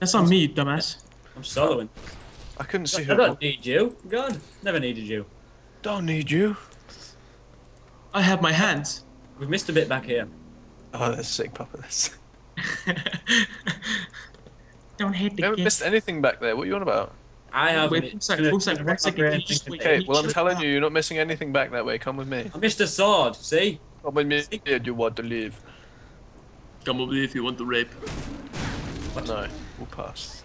That's on me, you dumbass. I'm soloing. I couldn't see her. I who. don't need you. God, never needed you. Don't need you. I have my hands. We've missed a bit back here. Oh, that's sick, Papa. That's... Don't hate You the haven't kid. missed anything back there. What are you on about? I have. Wait, one second, one second, one second, can you just? Okay, well, I'm telling you, you're not missing anything back that way. Come with me. I missed a sword. See? Come with me if you want to leave. Come with me if you want to rape. No, we'll pass.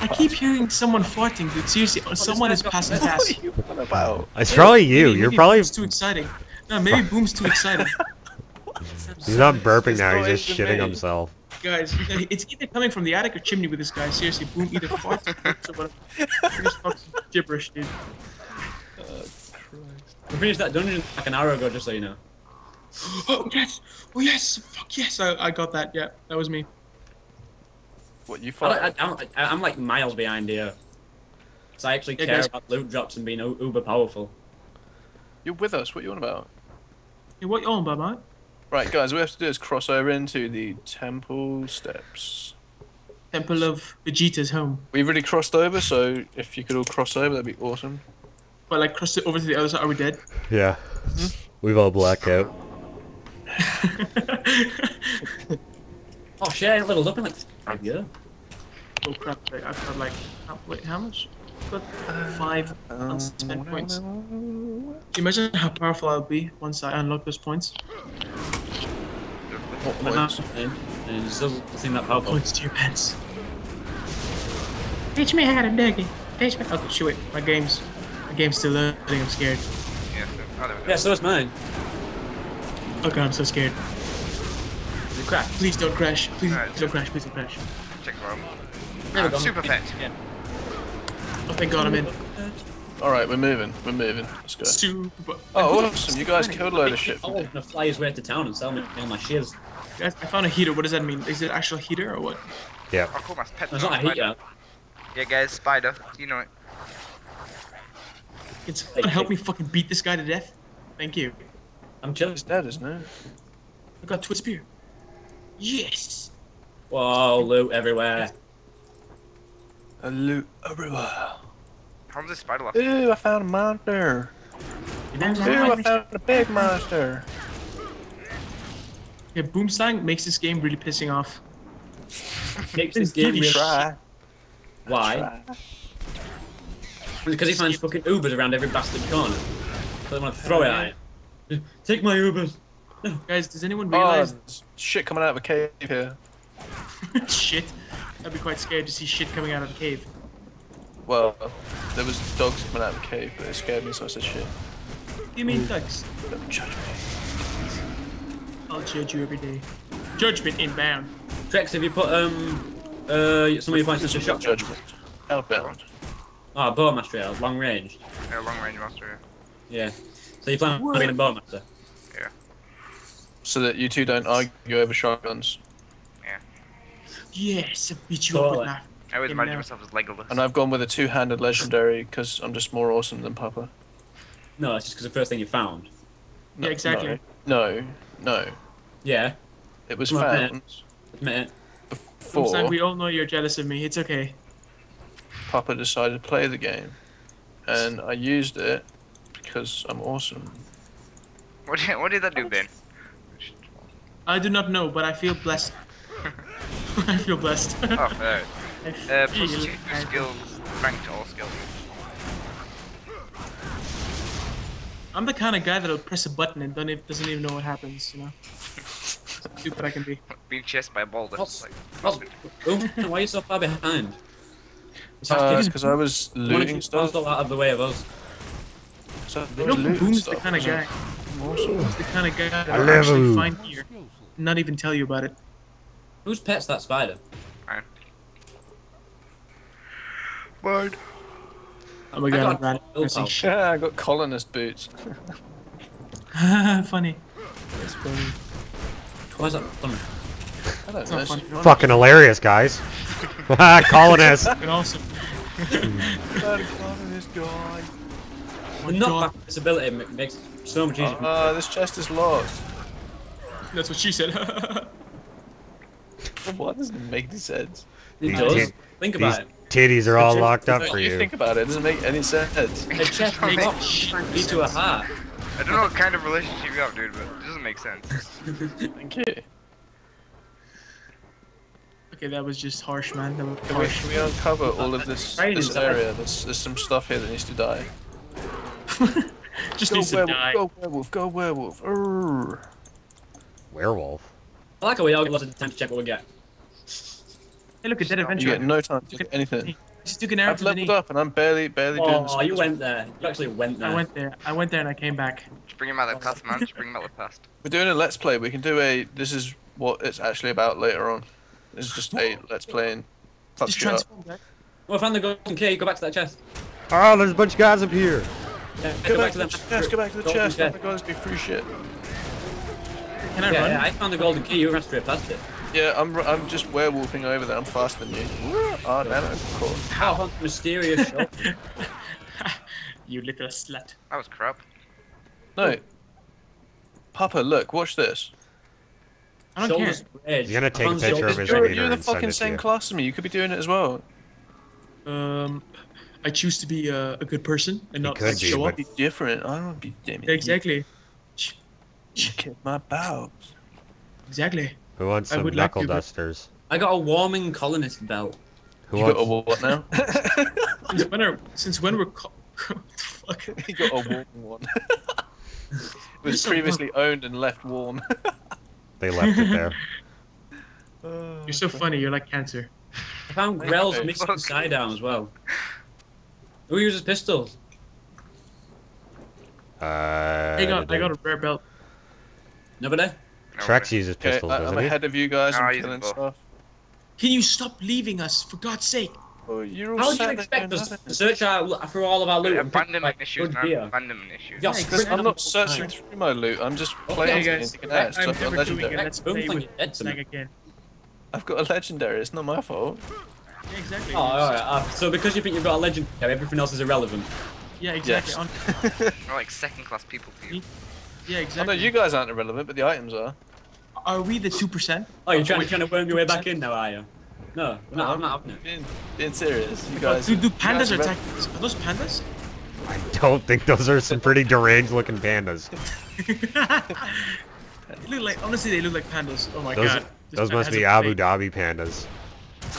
I keep hearing someone farting, dude. Seriously, someone is passing What past. are you on about? It's probably you. Maybe- You're maybe probably Boom's too exciting. No, maybe Boom's too excited. he's not burping It's now. He's just shitting me. himself. Guys, it's either coming from the attic or chimney with this guy. Seriously, Boom either farts or cooks or whatever. He just talks gibberish, dude. We finished that dungeon like an hour ago, just so you know. Oh yes! Oh yes! Fuck yes! I, I got that. Yeah, that was me. What you I, I, I'm, I, I'm like miles behind here. So I actually Yeah, care guys. about loot drops and being u- uber powerful. You're with us. What you on about? Hey, what you on about, mate? Right, guys. What we have to do is cross over into the temple steps. Temple of Vegeta's home. We've already crossed over, so if you could all cross over, that'd be awesome. But like, crossed it over to the other side. Are we dead? Yeah. Hmm? We've all blacked out. Oh shit, I ain't leveled up in like five years. oh crap! Like, I've got like, how, wait, how much? I've got uh, five uh, unspent points. Can you imagine how powerful I'll be once I unlock those points? What But now, points? and, and it doesn't seem that powerful. Points to your pants. Teach me how to dig it. Teach me. Okay, shit, wait. My game's, my game's still loading. I'm scared. Yeah, there we go. Yeah, so is mine. Oh god, I'm so scared. Is it cracked? Please don't crash. Please Alright. don't crash. Please don't crash. Check the room. There we go. super pet. Yeah. Oh thank god I'm in. All right, we're moving. We're moving. Let's go. Super. Oh, awesome! You guys killed a load of shit I'm for oh, me. gonna fly his way to town and sell me all my shiz. Guys, I found a heater. What does that mean? Is it actual heater or what? Yeah. Oh, cool, my pet. It's not a heater. Yeah, guys, spider. You know it. Can someone help me fucking beat this guy to death? Thank you. I'm chilling. It's dead, isn't it? I got twist spear. Yes. Whoa, loot everywhere. A loot everywhere. How's this spider left? Ooh, I found a monster. Ooh, I found a big monster. Yeah, Boomslang makes this game really pissing off. Makes this game Give real. Try. Why? Try. Because he finds fucking Ubers around every bastard corner. So I want to throw it at him. Take my Ubers. Guys, does anyone Oh, realize there's shit coming out of a cave here. shit? I'd be quite scared to see shit coming out of the cave. Well, there was dogs coming out of a cave, but it scared me, so I said shit. What do you mean, thugs? Don't judge me. I'll judge you every day. Judgment inbound. Trex, have you put um uh some of your points into It's shot? judgment. Outbound. Oh, bowmaster, yeah, long range. Yeah, long range master. Yeah. So you plan on being a bowmaster? So that you two don't argue over shotguns. Yeah. Yes, I beat you up with that. I always Fucking imagine myself as Legolas. And I've gone with a two-handed legendary because I'm just more awesome than Papa. No, that's just because the first thing you found. No, Yeah, exactly. No, no. Yeah, It was Come on, man. found admit it. before Boomslang, we all know you're jealous of me. It's okay. Papa decided to play the game. And I used it because I'm awesome. What did, what did that do, Ben? I do not know, but I feel blessed. I feel blessed. Oh, uh, I uh, plus feel two blessed. skills, ranked all skills. I'm the kind of guy that'll press a button and don't even, doesn't even know what happens, you know? Stupid I can be. Being chased by a boulder. Oh, Like, Oh, why are you so far behind? It's Uh, because I was Why don't you looting stuff. out of the way of us. So I was You know, looting Boom's the kind of guy. Boom's the kind of guy I that'll actually find here, not even tell you about it. Whose pet's that spider? Bird. Oh my I god, got I'm bad. Bill Pressing Powell. shit. Yeah, I got colonist boots. funny. That's funny. Why is that funny? I don't know. funny. funny. Fucking hilarious, guys. Colonist. And also, Bloody colonist guy. Oh The my god, knockback disability ma- makes it so much easier. Uh, this chest is locked. that's what she said. what doesn't make any sense? It These does. Think about it. titties are all locked up for you you. think about it, it doesn't make any sense. A chest Don't made make up lead to a heart. I don't know what kind of relationship you have, dude, but it doesn't make sense. Thank you. Okay, that was just harsh, man. That was Can we, harsh. can we uncover all of this, this area? There's, there's some stuff here that needs to die. just Go needs to werewolf, die. go werewolf, go werewolf. Urgh. Werewolf. I like how we all get lots of time to check what we get. Hey, look, a dead You adventure. get no time to do anything. Just took an arrow I've to leveled knee. up and I'm barely, barely doing oh, this. Oh, you went there. You actually went there. I went there. I went there and I came back. Just bring him out of the past, man. Just bring him out of the past. We're doing a let's play. We can do a. This is what it's actually about later on. This is just a let's play and fuck Just shit up. transform, guys. Oh, I found the golden key. Go back to that chest. Oh, there's a bunch of guys up here. Yeah, Go go back to the them. chest. Go back to the Golden chest. Oh my god, it's be free shit. Can I Yeah, run? yeah, I found the golden key. You ran straight past it. Yeah, I'm. r- I'm just werewolfing over there. I'm faster than you. Oh damn it! Of course. How on mysterious shop. you little slut. That was crap. No. Papa, look. Watch this. I don't care. Shoulders raised. He's gonna take a picture of shoulders his You're, reader you're the fucking same you. class as me. You could be doing it as well. Um, I choose to be a, a good person and not could like, be, show but- up. Be different. I don't want to be. Damn Exactly. You kick my bowels. Exactly. Who wants I some would like knuckle to, dusters? I got a warming colonist belt. Who You got a wants? what now? Since when are since when were co- what fuck? you got a warm one. it was previously owned and left warm. They left it there. You're so oh, funny. You're like cancer. I found Grell's Okay. missing side arm as well. Who uses pistols? Uh, I got I got a rare belt. Nobody? Trax uses Okay, pistols, I, I'm doesn't he? ahead of you guys. No, I'm killing stuff. Can you stop leaving us for God's sake? Oh, you're How would sat you expect us nothing. to search our, through all of our loot and pick, Abandonment like, issues, good man. gear? Abandonment issues. Yeah, Hey, script Chris, I'm not up. searching through my loot. I'm just Okay, playing guys. taking. I'm I've never doing it. Let's play with you, dead to Snag me. again. I've got a legendary. It's not my fault. Yeah, exactly. Oh, alright. Uh, so because you think you've got a legend, everything else is irrelevant. Yeah, exactly. Yes. We're like second class people to you. yeah, exactly. I know you guys aren't irrelevant, but the items are. Are we the two percent? Oh, you're trying, trying to worm your way back in now, are you? No, I'm not, I'm not having it. Being, being serious, you guys. Do, do pandas are re- attack? Are those pandas? I don't think those are some pretty deranged looking pandas. they look like honestly, they look like pandas. Oh my Those, god. This those must be Abu. Dhabi pandas.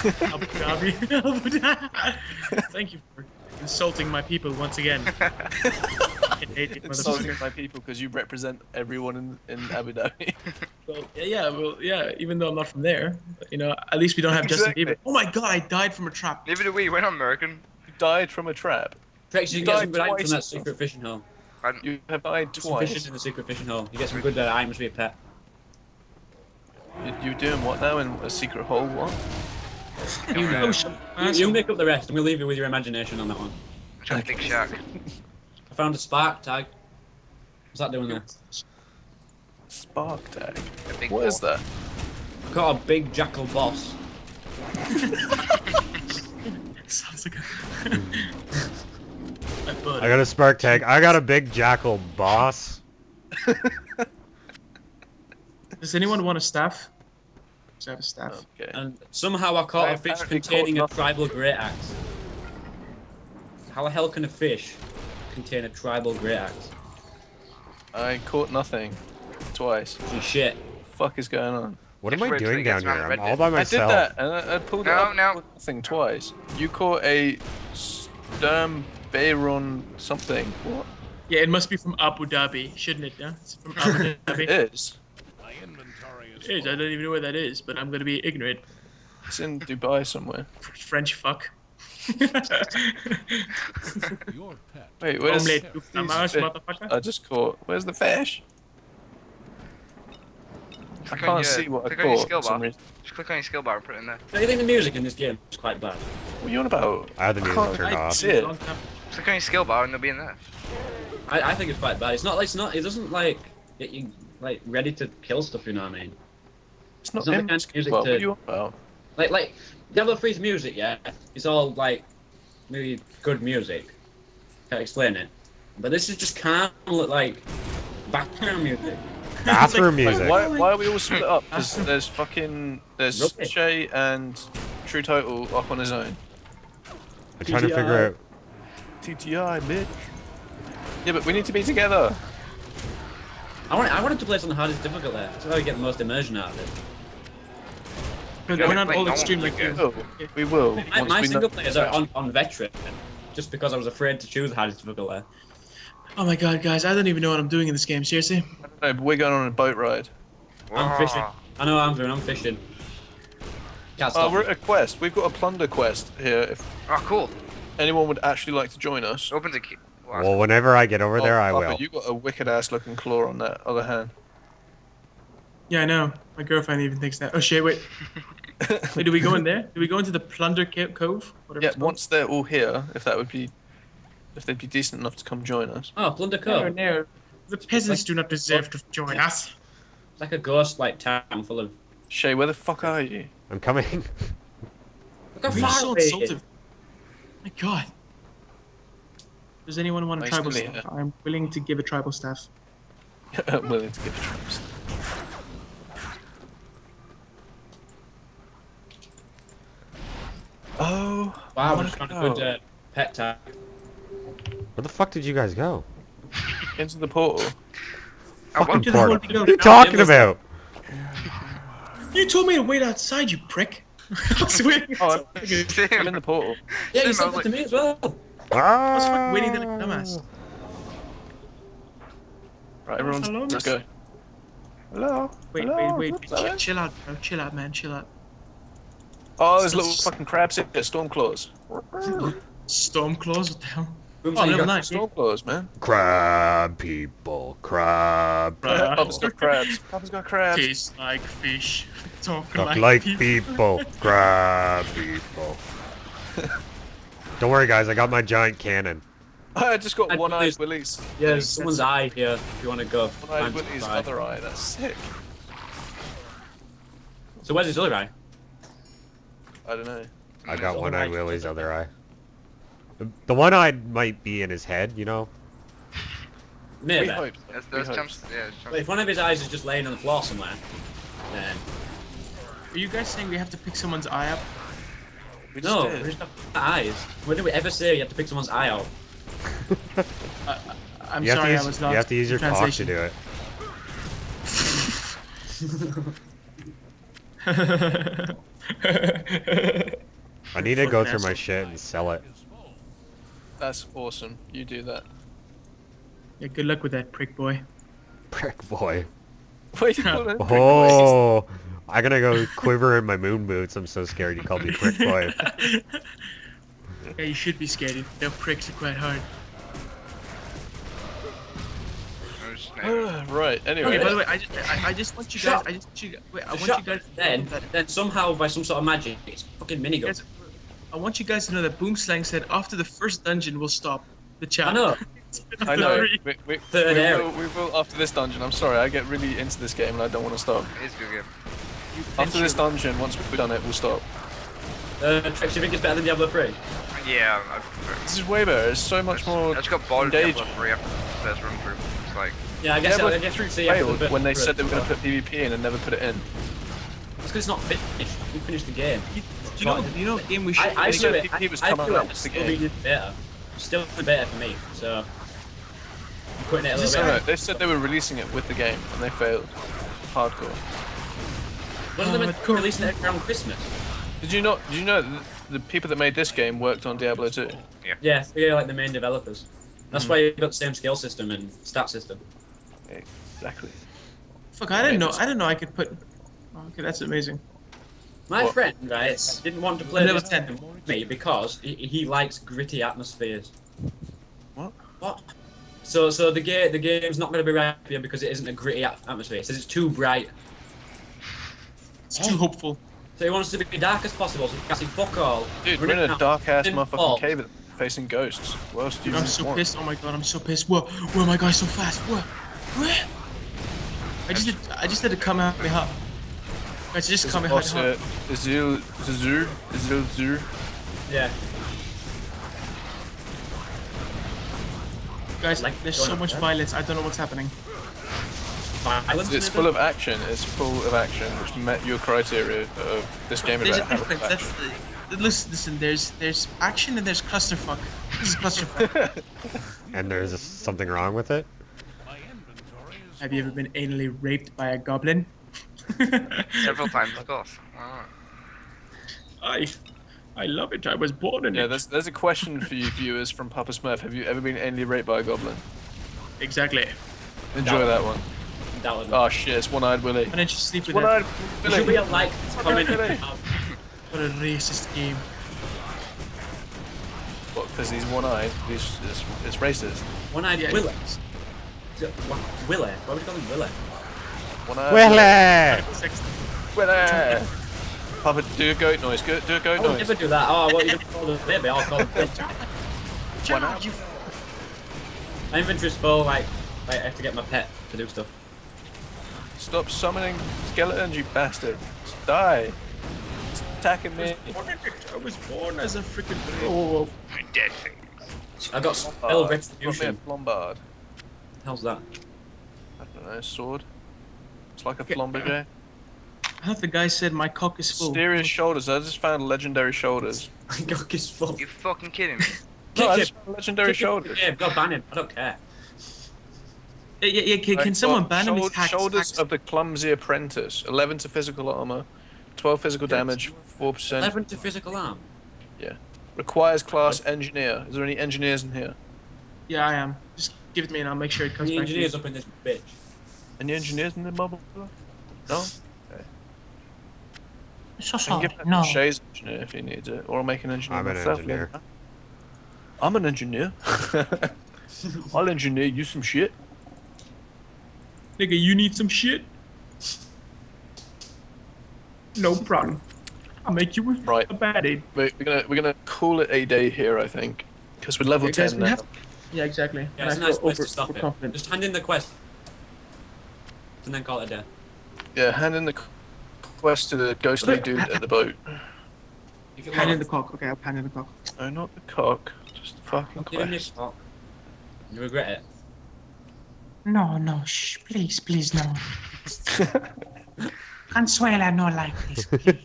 Abu Dhabi. Abu Dhabi. Thank you for insulting my people once again. Fucking hate you, Insulting my people because you represent everyone in, in Abu Dhabi. Well, yeah, yeah, well, yeah. Even though I'm not from there, but, you know, at least we don't have Justin Bieber. Oh my god, I died from a trap. Neither do we. We're not American. you died from a trap. Trex, you You can get died some good items twice. from that secret fishing hole. Pardon? You have died Some fishing in the secret fishing hole. You get some good uh, items for your pet. You- You're doing what now in a secret hole? What? You, Oh, you, you make up the rest, and we'll leave you with your imagination on that one. Just a big shark. I found a spark tag. What's that doing there? Spark tag. A big What is that? I got a big jackal boss. Sounds like a. my bud. I got a spark tag. I got a big jackal boss. Does anyone want a staff? Does I have a staff? Okay. And somehow I caught I a fish containing a tribal great axe. How the hell can a fish contain a tribal great axe? I caught nothing. Twice. Gee, shit. fuck is going on? What am I doing down here? I'm all by myself. I did that, and I, I pulled it No, up. no. caught Nothing twice. You caught a Sturm Bayron something. What? Yeah, it must be from Abu Dhabi, shouldn't it? Yeah, it's from Abu Dhabi. it is. I don't even know where that is, but I'm gonna be ignorant. It's in Dubai somewhere. French fuck. Wait, where's Omelette du these fromage, fi- motherfucker. I just caught. Where's the fish? I Click on can't your- see what I click your caught skill bar. Just click on your skill bar and put it in there. Do you think the music in this game is quite bad? What are you on about? I had the I music can't- turned I off. see it. Just click on your skill bar and they'll be in there. I, I think it's quite bad. It's not. like It's not. It doesn't like get you like ready to kill stuff. You know what I mean? It's not It's not the kind of music bar. What to- you on about? Like like Diablo 3's music, yeah. It's all like really good music. Can't explain it. But this is just calm, like background music. Bathroom Wait, music. why, why are we all split up? Because there's fucking there's Rubbish. Shay and True Total off on his own. I'm trying to figure out. TTI, bitch. Yeah, but we need to be together. I want I wanted to play this on the hardest difficulty. That's how you get the most immersion out of it. But Yeah, we're not all no extreme one like will. Oh, we will. My, my we single players are on, on veteran, just because I was afraid to choose the hardest difficulty. Oh my god, guys, I don't even know what I'm doing in this game. Seriously. No, but we're going on a boat ride. I'm ah. fishing. I know what I'm doing. I'm fishing. Can't Oh, stop. we're me. at a quest. We've got a plunder quest here. If Oh, cool. anyone would actually like to join us. Opens a key. Wow. Well, whenever I get over oh, there, Oh, I Papa, will. You got a wicked ass looking claw on that other hand. Yeah, I know. My girlfriend even thinks that. Oh shit, wait. Wait, do we go in there? Do we go into the Plunder Cove? Yeah, once they're all here, if that would be, if they'd be decent enough to come join us. Oh, Plunder Cove. no. The peasants do not deserve to join us. It's like a ghost like town full of. Shay, where the fuck are you? I'm coming. Look how We're far so away it is. insulted. My god. Does anyone want a Nice tribal staff? I'm willing to give a tribal staff. I'm willing to give it trips. Oh, Wow, I we're just wanna trying to good go. uh, pet tag. Where the fuck did you guys go? into the portal. Fucking what? to the portal. To go. What are you talking about? You told me to wait outside, you prick. I was waiting. Oh, I'm, I'm in the portal. Yeah, you Same, I said was that to me as well. I was fucking Ah. waiting there like a dumbass. Right, everyone's hello, let's go. Hello. Wait, Hello, wait, wait. what's Chill, chill out, bro. Chill out, man. Chill out. Oh, there's little fucking crabs here. Storm claws. Storm claws. What the hell? Boom, Oh, so level got- nine. Storm claws, man. Crab people, crab. Bruh. Oh, Papa's got crabs. Papa's got crabs. Taste like fish. Talk, Talk like, like people. people, crab people. Don't worry, guys. I got my giant cannon. I just got one-eyed please- Willie's. Yeah, there's someone's eye here if you want to go. One-eyed find Willie's other eye. That's sick. So where's his other eye? I don't know. I got one eye eye. Willie's other eye. The, the one eye might be in his head, you know. Maybe. We hope. so. That's, We that's hope jumps. Yeah, it's if one of his eyes is just laying on the floor somewhere, then Are you guys saying we have to pick someone's eye up? We just no, did. we just have eyes. When did we ever say you have to pick someone's eye out? I'm you have sorry, to I use, was you have to use your cock to do it. I need to go through my shit and sell it. That's awesome. You do that. yeah, good luck with that, prick boy. Prick boy. Wait, you call prick boy? Oh, I'm gonna go quiver in my moon boots. I'm so scared you called me prick boy. Yeah, you should be scared. Their pricks are quite hard. right. Anyway. Okay, by the way, I just, I, I just want you guys. I just want you. Wait, I want you guys. to then, know that, then somehow by some sort of magic, it's fucking minigun. guys, I want you guys to know that Boomslang said after the first dungeon we'll stop the chat. I know. I know. Three. We, we, Third we, will, we will after this dungeon. I'm sorry. I get really into this game and I don't want to stop. It's a good game. After this dungeon, once we've done it, we'll stop. Uh, Trix, you think it's better than Diablo 3? Yeah, I prefer. This is way better. It's so much more. I just got bored of. Diablo 3 after the first run through. It's like, Yeah, I guess Diablo I guess 3 see failed when they said they were going to put PvP in and never put it in. because it's not finished. We finished the game. You, do you know? Do you know what game we should? I, I They do said it. PvP was I, I coming do out it. Still the game. be better. Still be better for me. So I'm putting it a little bit. no, they said they were releasing it with the game and they failed. Hardcore. Wasn't Oh, they cool. releasing it around Christmas? Did you not? Did you know that the people that made this game worked on Diablo 2? Yeah, they're like the main developers. That's Mm. why you've got the same skill system and stat system. Exactly. Fuck! I didn't know. I didn't know I could put. Okay, that's amazing. My What? friend, right, didn't want to play Level this 10. with me because he, he likes gritty atmospheres. What? What? So, so the game, the game's not going to be right for you because it isn't a gritty atmosphere. It says it's too bright. It's too hopeful. So he wants it to be dark as possible. So he can see fuck all. Dude, Run we're in a dark ass Then motherfucking fall. cave facing ghosts. What else do you I'm so want? pissed. Oh my god, I'm so pissed. Whoa, whoa, my guy's so fast. Whoa, where? I just did. I just did a Kamehameha. Guys, just come There's Kamehameha. also Azul, Azur, Azul, Azur. Yeah. Guys, like there's so much violence. I don't know what's happening. violence. It's in full of action. It's full of action, which met your criteria of this game There's a about having difference. That's the, listen, listen. There's there's action and there's clusterfuck. This is clusterfuck. And there's something wrong with it? Have you ever been anally raped by a goblin? Several times, of course. Wow. I, I love it. I was born in Yeah, it. there's, there's a question for you viewers from Papa Smurf. Have you ever been anally raped by a goblin? Exactly. Enjoy No. that one. That was. Oh shit, it's One-Eyed Willy. Why don't you sleep with One-Eyed that? Should we Willy. have liked this comment? What a racist game. What, because he's one-eyed? He's, it's, it's racist. One-eyed Yeah, Willie. What? Willie? Why would you call him Willie? One-eyed Willie! Sex- Papa, do a goat noise. Go, do a goat would noise. never do that. Oh, what you gonna call him baby? I'll call him bitch. One-eyed. My inventory's full. Like, like, I have to get my pet to do stuff. Stop summoning skeletons, you bastard. Just die. It's attacking me. I was born as a freaking. Oh, Dead things. I got spell Got me a retribution. flombard. How's that? I don't know, sword. It's like a Okay. I half the guy said my cock is full. Mysterious shoulders. I just found legendary shoulders. I got his full. You fucking kidding me? No, I just him. found legendary Kick him. shoulders. Yeah, go ban him. I don't care. Yeah, yeah, yeah, can, Right, can someone ban him? Hacks, Shoulders hacks. of the clumsy apprentice. 11 to physical armor, 12 physical Yes. damage, 4%. 11 to physical arm. Yeah. Requires class engineer. Is there any engineers in here? Yeah, I am. Just give it to me and I'll make sure it comes The back. to engineers you. up in this bitch. Any engineers in the bubble? No? So I can sorry. give that No. to Shay's engineer if he needs it, or I'll make an engineer I'm an myself. engineer. I'm an engineer. I'll engineer you some shit. Nigga, you need some shit? No problem. I'll make you a, Right. a bad aid. We're, we're gonna we're gonna call it a day here, I think, because we're level Yeah, guys, ten we now. have- Yeah, exactly. Yeah, it's a I nice feel place to stop it. overconfident. Just hand in the quest. And then call it a day. Yeah, hand in the quest to the ghostly dude at the boat. You can Hand in the cock. Okay, I'll hand in the cock. No, not the cock. Just the fucking Give him quest. cock. You regret it. No, no, shh, please, please, no. Consuela no like this, please.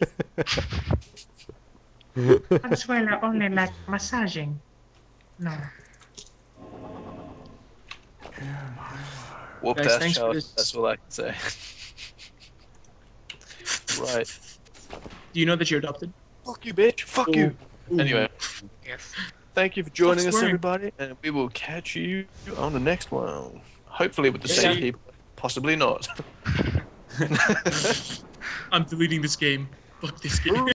Consuela only like massaging. No. Whoop Guys, that thanks shot. That's all I can say. right. Do you know that you're adopted? Fuck you, bitch. Fuck you. Anyway, Yes. thank you for joining us, swearing. everybody, and we will catch you on the next one. Hopefully with the Yeah. same people. Possibly not. I'm deleting this game. Fuck this game.